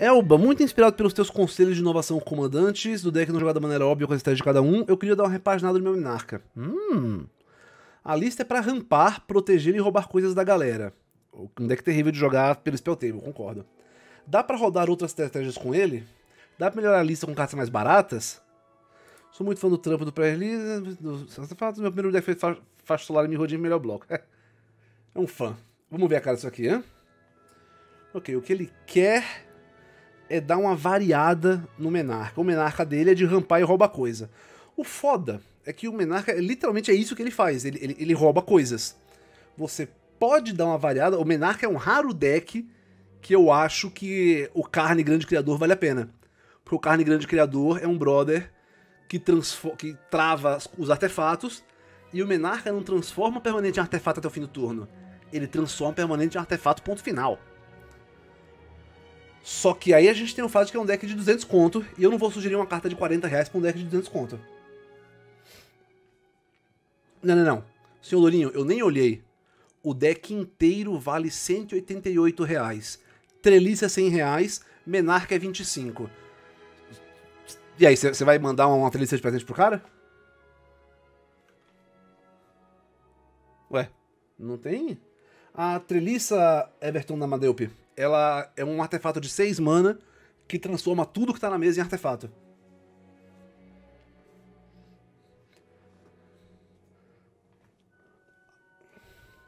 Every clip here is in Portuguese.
Elba, muito inspirado pelos teus conselhos de inovação comandantes, do deck não jogado da maneira óbvia com a estratégia de cada um, eu queria dar uma repaginada no meu Minarca. Hum. A lista é para rampar, proteger e roubar coisas da galera. Um deck terrível de jogar pelo Spell Table, concordo. Dá para rodar outras estratégias com ele? Dá pra melhorar a lista com cartas mais baratas? Sou muito fã do trampo do pré-release. Do... Meu primeiro deck foi Faixa Solar e me rodei melhor bloco. é um fã. Vamos ver a cara disso aqui, hein? Ok, o que ele quer é dar uma variada no Menarca. O Menarca dele é de rampar e rouba coisa. O foda é que o Menarca, literalmente é isso que ele faz, ele, ele, ele rouba coisas. Você pode dar uma variada, o Menarca é um raro deck que eu acho que o Carne Grande Criador vale a pena. Porque o Carne Grande Criador é um brother que, que trava os artefatos, e o Menarca não transforma permanente em artefato até o fim do turno. Ele transforma permanente em artefato ponto final. Só que aí a gente tem o fato de que é um deck de 200 conto, e eu não vou sugerir uma carta de 40 reais pra um deck de 200 conto. Não, não, não. Senhor Lourinho, eu nem olhei. O deck inteiro vale 188 reais. Trelice é 100 reais, Menarca é 25. E aí, você vai mandar uma trelice de presente pro cara? Ué, não tem? A treliça Everton da Madeup, ela é um artefato de 6 mana que transforma tudo que tá na mesa em artefato.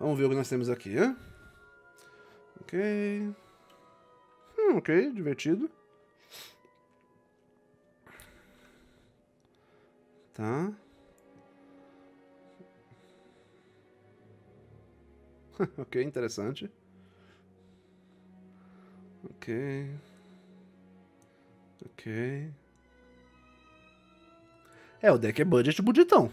Vamos ver o que nós temos aqui, hein? Ok. Hum, ok, divertido. Tá. ok, interessante. Ok. Ok. É, o deck é budget budgetão.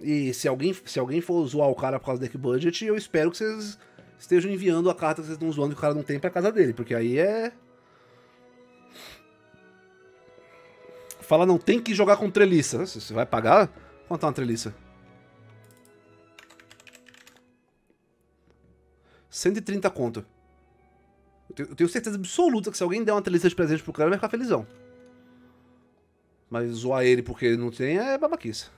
E se alguém, se alguém for zoar o cara por causa do deck budget, eu espero que vocês estejam enviando a carta que vocês estão zoando que o cara não tem pra casa dele, porque aí é. Fala, não tem que jogar com treliça. Você vai pagar? Quanto é uma treliça? 130 conto. Eu tenho certeza absoluta que se alguém der uma treliça de presente pro cara, ele vai ficar felizão. Mas zoar ele porque ele não tem é babaquice.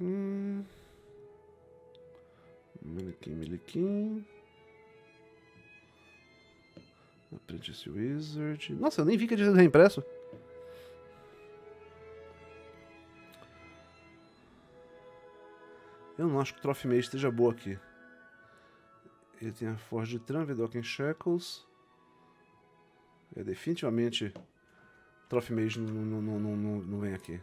Hum. Melequim, melequim. Apprentice Wizard. Nossa, eu nem vi que tinha reimpresso. Eu não acho que o Trophy Mage esteja boa aqui. Ele tem a Forge Tran, Vedoken Shackles. É definitivamente Trophy Mage não, não, não, não, não vem aqui.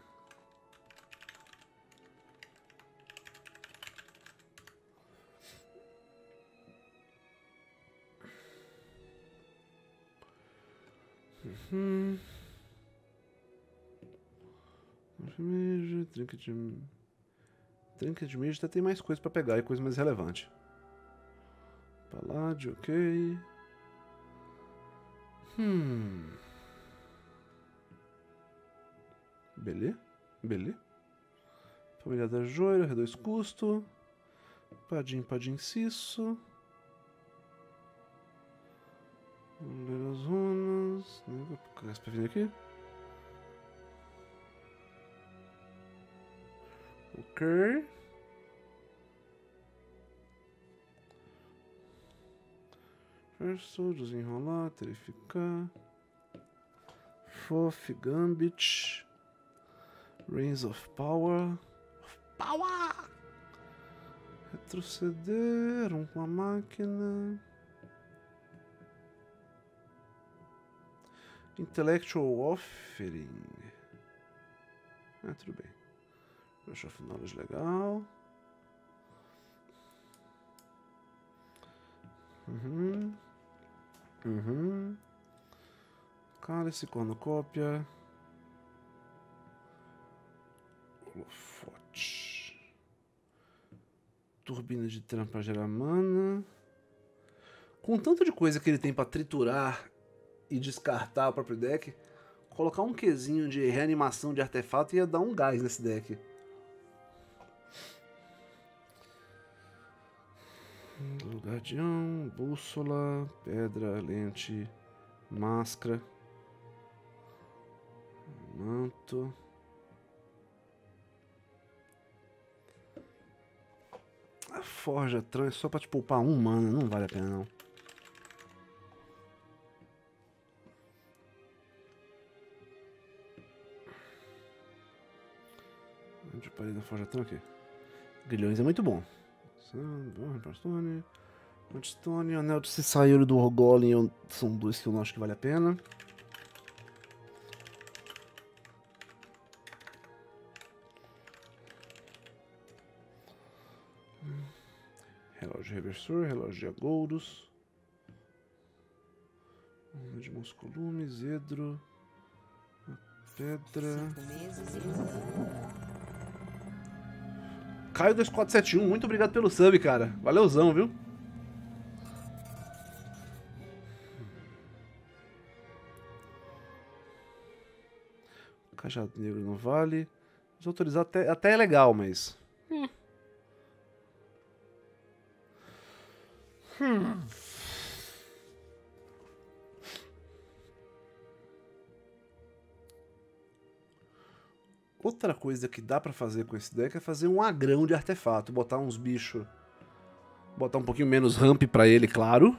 Uhum. Trinket de Trinket Mage até tem mais coisa pra pegar e coisa mais relevante. Paládio, ok. Hum. Beleza, beleza. Família da Joia, reduz custo. Padim, padim, cisso. Ler as runas. Colocar essa pra vir aqui. Ok. Verso, desenrolar, terrificar. Fof, Gambit. Reigns of Power. Of power! Retroceder, um com a máquina. Intellectual Offering. Ah, tudo bem. Rush of Knowledge legal. Uhum. Uhum. Cálice, cornucópia. Holofote. Turbina de trampa gerar mana. Com tanto de coisa que ele tem para triturar e descartar o próprio deck, colocar um quezinho de reanimação de artefato ia dar um gás nesse deck. Guardião, bússola, pedra, lente, máscara, manto. A forja trans só pra te poupar um mana, não vale a pena não. Onde eu parei da forja trans aqui? Grilhões é muito bom. Stone, Stone, Anel de Cissaiolo do Golem são dois que eu não acho que vale a pena. Relógio reversor, relógio de agouros. De musculume, zedro. Pedra. Caio 2471, muito obrigado pelo sub, cara. Valeuzão, viu? Cajado negro não vale. Desautorizar até, até é legal, mas. Hum. Hum. Outra coisa que dá para fazer com esse deck é fazer um agrão de artefato, botar uns bichos, botar um pouquinho menos ramp para ele, claro,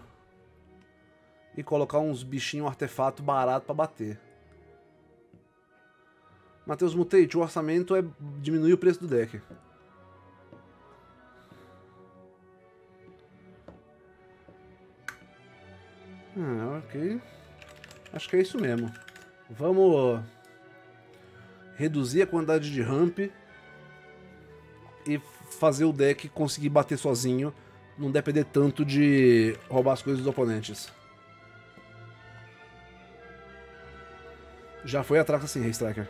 e colocar uns bichinhos artefato barato para bater. Matheus Mutate, o orçamento é diminuir o preço do deck. Ah, ok. Acho que é isso mesmo. Vamos reduzir a quantidade de ramp e fazer o deck conseguir bater sozinho, não depender tanto de roubar as coisas dos oponentes. Já foi atrás assim, Striker.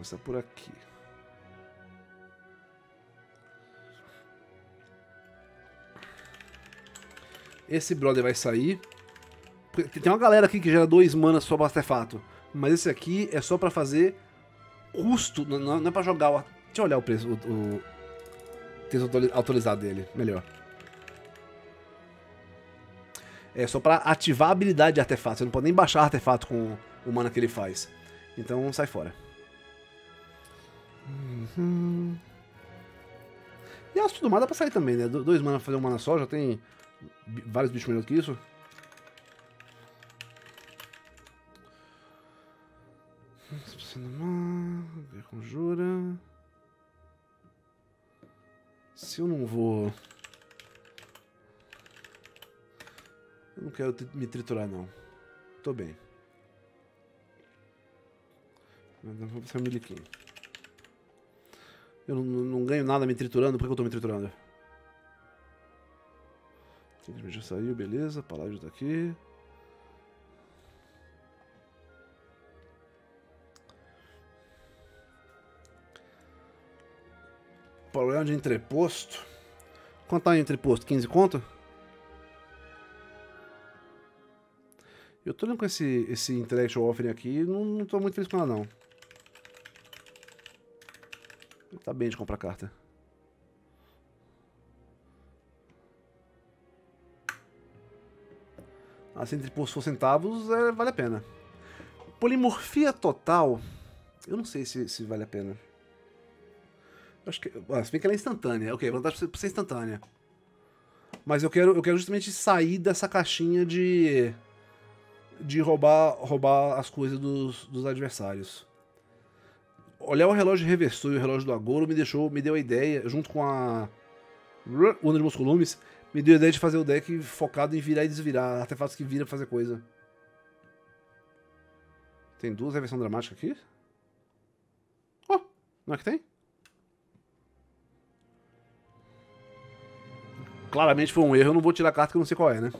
Começar por aqui. Esse brother vai sair. Tem uma galera aqui que gera dois manas só para artefato. Mas esse aqui é só para fazer custo. Não, é para jogar. Deixa eu olhar o preço. O, o texto atualizado dele. Melhor. É só para ativar a habilidade de artefato. Você não pode nem baixar artefato com o mana que ele faz. Então sai fora. Uhum. E a do mar dá pra sair também, né? Dois mana fazer um mana só, já tem vários bichos melhores que isso. Conjura. Se eu não vou. Eu não quero me triturar, não. Tô bem. Vou passar um miliquinho. Eu não, não, ganho nada me triturando, por que eu tô me triturando? Já saiu, beleza. Paládio tá aqui. Problema de entreposto. Quanto tá entreposto? 15 conto? Eu tô olhando com esse, esse Intellectual Offering aqui não, não tô muito feliz com ela não. Tá bem de comprar carta. Assim, por centavos, é, vale a pena. Polimorfia total, eu não sei se, se vale a pena. acho que. Ah, se bem que ela é instantânea. Ok, vantagem pra ser instantânea. Mas eu quero, eu quero justamente sair dessa caixinha de. de roubar, roubar as coisas dos, dos adversários olhar o relógio reversor e o relógio do Agoro me deixou, me deu a ideia, junto com a Urna de Musculumes, me deu a ideia de fazer o deck focado em virar e desvirar, artefatos que viram fazer coisa. Tem duas reversões dramáticas aqui? Oh, não é que tem? Claramente foi um erro, eu não vou tirar a carta que eu não sei qual é, né?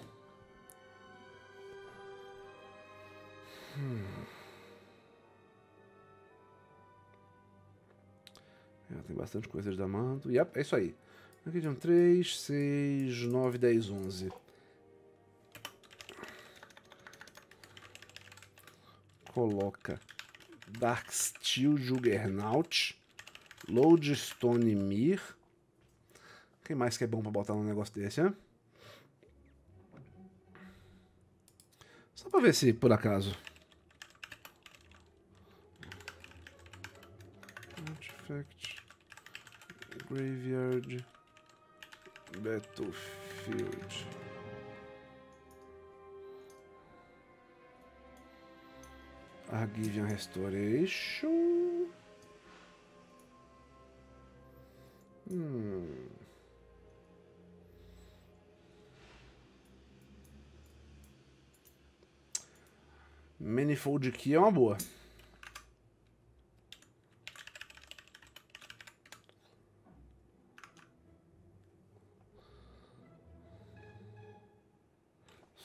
Bastante coisa de Damando. E é, é isso aí. Aqui um 3, 6, 9, 10, 11. Coloca Dark Steel Juggernaut, Lodestone Mir. Quem mais que é bom pra botar num negócio desse, né? Só pra ver se, por acaso. Artifact. Graveyard. Battlefield. Argivian Restoration. Hmm. Manifold Key é uma boa.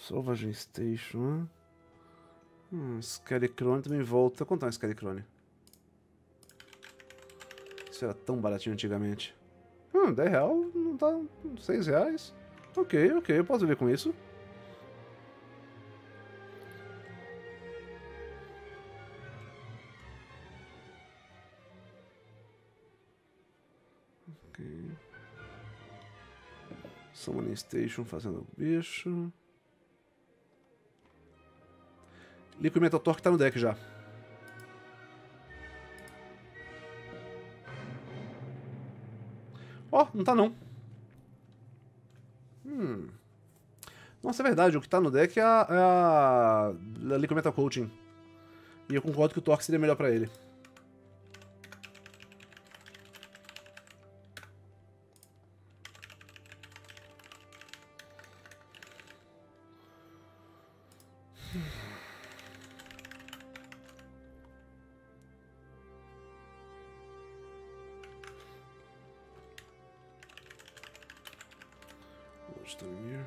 Salvagem Station. Hum, Scarecrone também volta. Quanto é um Scarecrone? Isso era tão baratinho antigamente. Hum, 10 real não tá 6 reais. Ok, ok, eu posso viver com isso. Ok. Summoning Station fazendo bicho. Liquid Metal Torque tá no deck já. Ó, oh, não tá não. Hum. Nossa, é verdade, o que tá no deck é a, é a, Liquid Metal Coaching. E eu concordo que o Torque seria melhor pra ele. Stamir.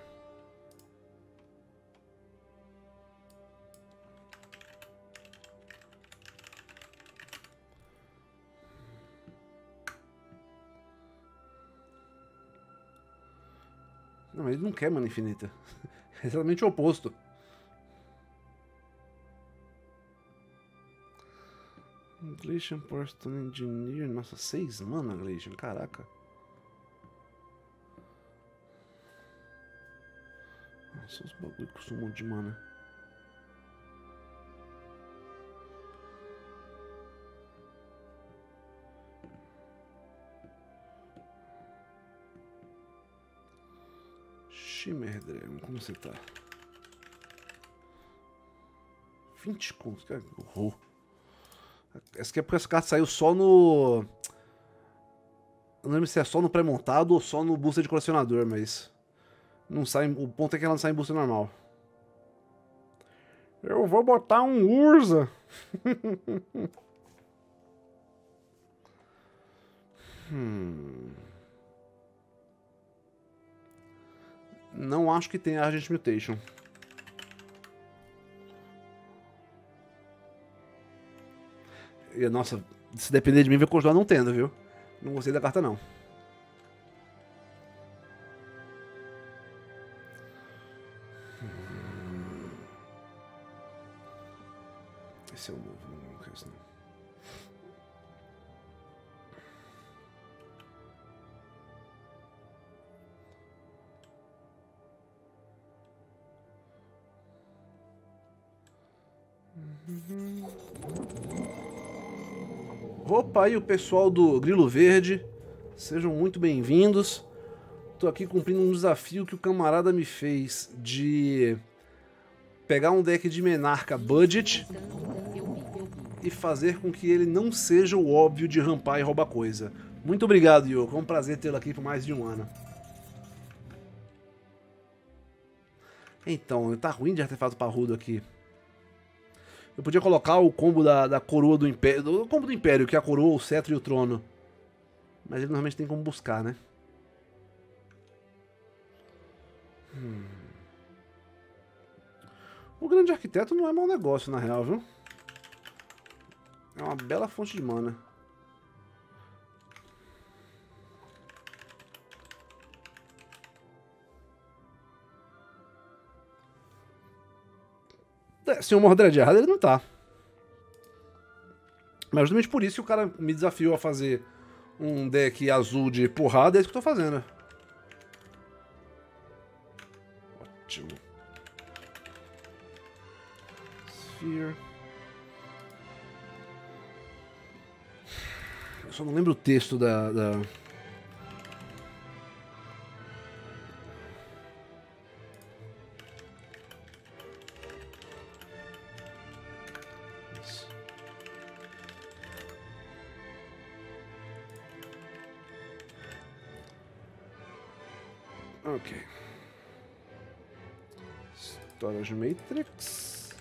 Não, ele não quer mana infinita. É exatamente o oposto. Glacian Porstone Engineer. Nossa, seis mana, Glacian. Caraca. São os bagulho custam um monte de mana. Shimmer Dragon, como você tá? 20 contos, cara, que horror. Essa aqui é porque essa carta saiu só no. Eu não lembro se é só no pré-montado ou só no booster de colecionador, mas. Não sai, o ponto é que ela não sai em busca normal. Eu vou botar um Urza. hum. Não acho que tenha Argent Mutation. E, nossa, se depender de mim, vai continuar não tendo, viu? Não gostei da carta, não. Aí o pessoal do Grilo Verde, sejam muito bem-vindos. Tô aqui cumprindo um desafio que o camarada me fez de pegar um deck de Menarca Budget e fazer com que ele não seja o óbvio de rampar e roubar coisa. Muito obrigado, Yoko. É um prazer tê-lo aqui por mais de um ano. Então, tá ruim de artefato parrudo aqui. Eu podia colocar o combo da, da coroa do Império. O combo do Império, que é a coroa, o cetro e o trono. Mas ele normalmente tem como buscar, né? Hum. O grande arquiteto não é mau negócio, na real, viu? É uma bela fonte de mana. É, Senhor Mordred errado, ele não tá. Mas justamente por isso que o cara me desafiou a fazer um deck azul de porrada, é isso que eu tô fazendo. Ótimo. Sphere. Eu só não lembro o texto da... da... Matrix.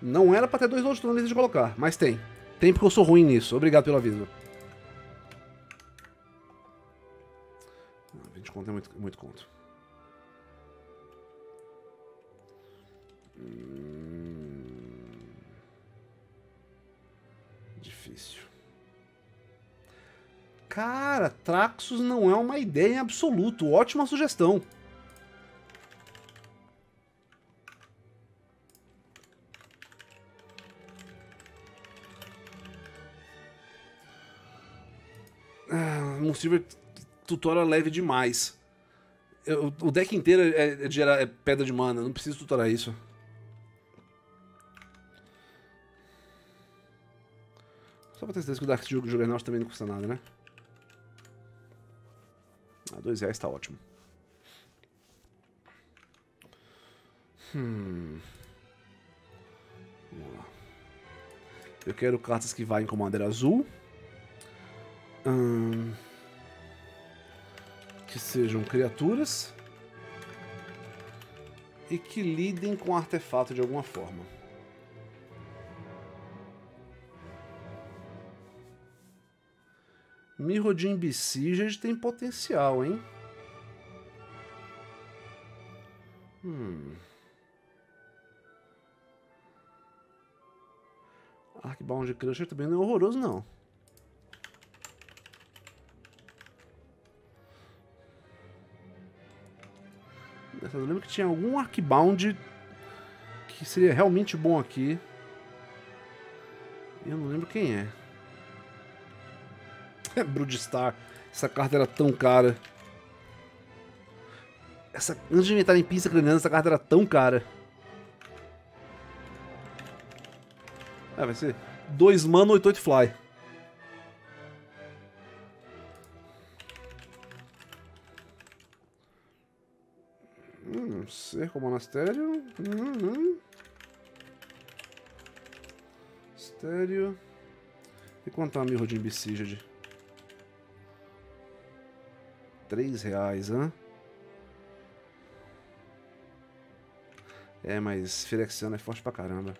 Não era pra ter dois outros lista de colocar, mas tem. Tem porque eu sou ruim nisso. Obrigado pelo aviso. Ah, 20 conto é muito, muito conto. Hum... Difícil. Cara, Traxus não é uma ideia em absoluto. Ótima sugestão. Silver tutora leve demais. Eu- o deck inteiro é, é é pedra de mana, não preciso tutorar isso. Só pra ter certeza que o Dark Juggernaut também não custa nada, né? Ah, dois reais tá ótimo. Hum. Vamos lá. Eu quero cartas que vá em Commander azul. Hum. Que sejam criaturas. E que lidem com artefato de alguma forma. Mirrodin Besieged tem potencial, hein? Hum. Arcbound Crusher também não é horroroso, não. Eu lembro que tinha algum Arcbound que seria realmente bom aqui. Eu não lembro quem é. É Broodstar. Essa carta era tão cara. Essa, antes de inventar em pista craniana, essa carta era tão cara. Ah, vai ser 2 mana, 8, 8 fly. Cerco monastério. Hum, hum. Estéreo. E quanto é a Mirrodin Besieged? 3 reais, hã? É, mas Firexiano é forte pra caramba.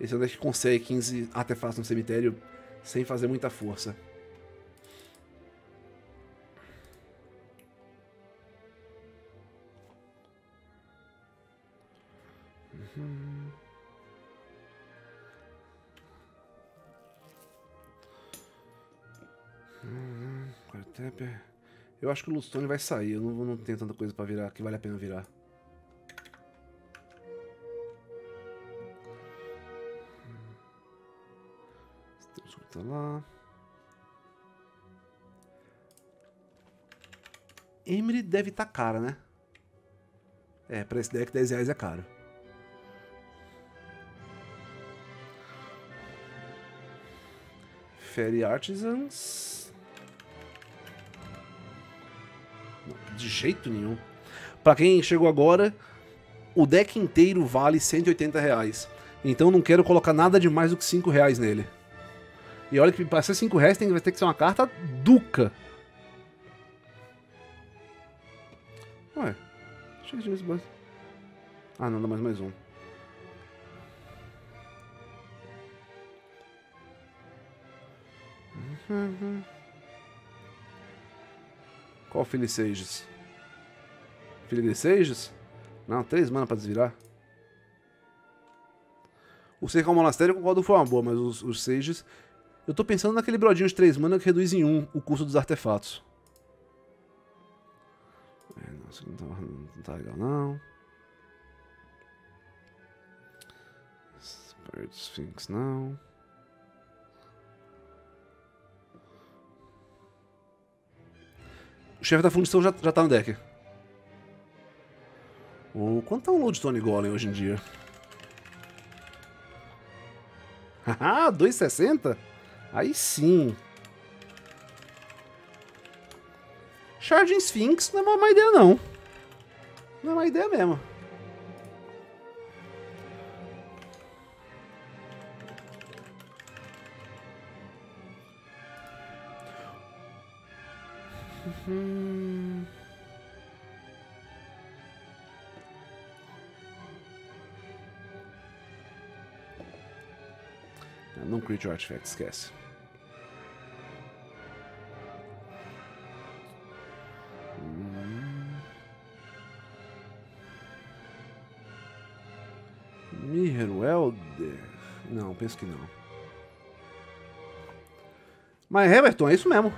Esse é um deck que consegue 15 artefatos no cemitério sem fazer muita força. Acho que o Lustone vai sair. Eu não, não tenho tanta coisa pra virar que vale a pena virar. Escuta lá. Emery deve estar tá cara, né? É, pra esse deck 10 reais é caro. Fairy Artisans. De jeito nenhum. Pra quem chegou agora, o deck inteiro vale 180 reais. Então não quero colocar nada de mais do que 5 reais nele. E olha que para ser 5 reais tem, vai ter que ser uma carta Duca. Ué, que tivesse mais. Ah, não, dá mais mais um. Qual Filisages? Filisages? Não, 3 mana pra desvirar. O Cerco ao Monastério concordo foi uma boa, mas os, os Sages. Eu tô pensando naquele brodinho de 3 mana que reduz em 1 o custo dos artefatos. É, aqui não tá, não tá legal, não. Spirit Sphinx, não. O chefe da fundição já, já tá no deck. O, quanto tá um Lodestone Golem hoje em dia? Haha, 2,60? Aí sim. Charging Sphinx não é uma má ideia, não. Não é uma ideia mesmo. Hum... Não Creature Artifact, esquece. Elder? Não, penso que não. Mas Everton, é isso mesmo.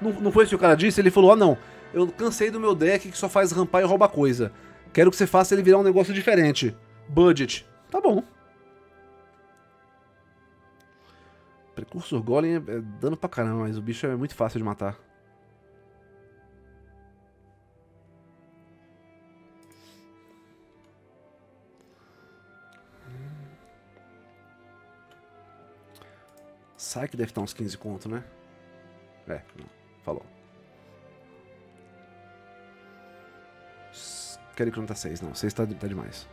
Não, não foi isso que o cara disse? Ele falou: ah, não, eu cansei do meu deck que só faz rampar e rouba coisa. Quero que você faça ele virar um negócio diferente. Budget. Tá bom. Precursor Golem é, é dano pra caramba, mas o bicho é muito fácil de matar. Sai que deve estar uns 15 conto, né? É, não. Falou. Quero que não tá 6, não. 6 tá, tá demais.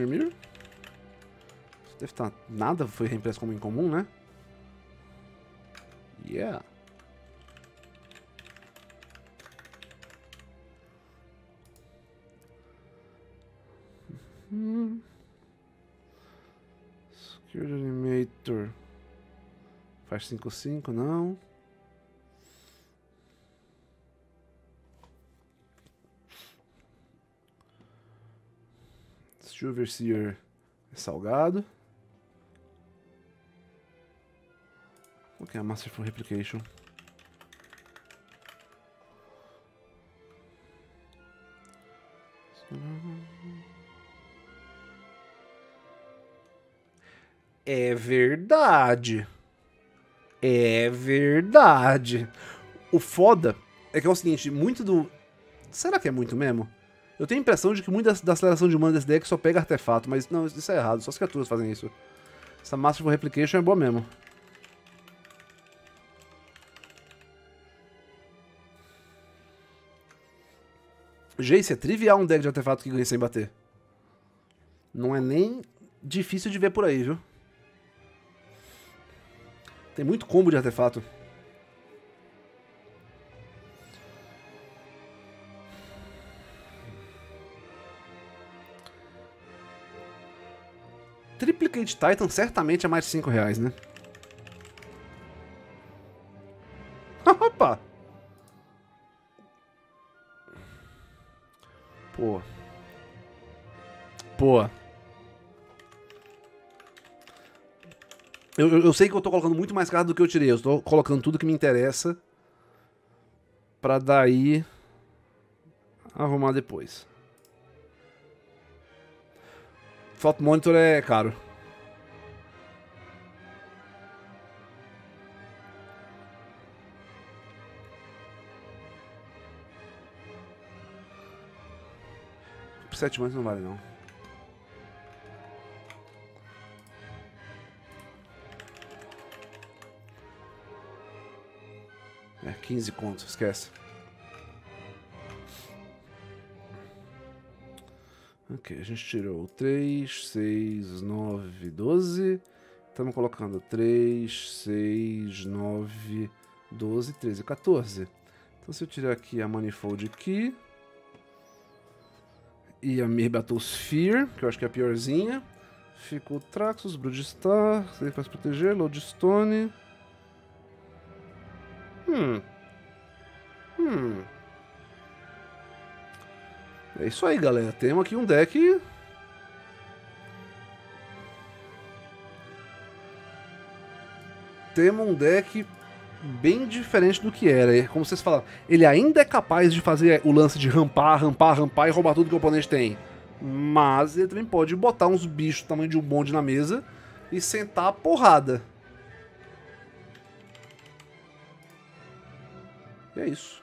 Shimmermir. Deve estar... Tá... Nada foi reimpresso como incomum, né? Yeah. Security Animator. Faz 5-5, não. Silverseer é salgado. O que é Masterful Replication? É verdade. É verdade. O foda é que é o seguinte, muito do. Será que é muito mesmo? Eu tenho a impressão de que muita da aceleração de mana desse deck só pega artefato, mas não, isso é errado, só as criaturas fazem isso. Essa Masterful Replication é boa mesmo. Jace, é trivial um deck de artefato que ganha sem bater. Não é nem difícil de ver por aí, viu? Tem muito combo de artefato. Triplicate Titan certamente é mais de 5 reais, né? Opa! Pô. Pô. Eu, eu, eu, sei que eu tô colocando muito mais carta do que eu tirei. Eu tô colocando tudo que me interessa. Pra daí. Arrumar depois. Photo Monitor é caro. Sete manos não vale não. É, 15 contos, esquece. Ok, a gente tirou 3, 6, 9, 12. Estamos colocando 3, 6, 9, 12, 13, 14. Então se eu tirar aqui a Manifold aqui. E a Sphere, que eu acho que é a piorzinha. Ficou Traxos, Broodistar, ele faz proteger, Lodestone. Hum. Hum. É isso aí, galera. Temos aqui um deck... Temos um deck bem diferente do que era. Como vocês falaram, ele ainda é capaz de fazer o lance de rampar, rampar, rampar e roubar tudo que o oponente tem. Mas ele também pode botar uns bichos do tamanho de um bonde na mesa e sentar a porrada. E é isso.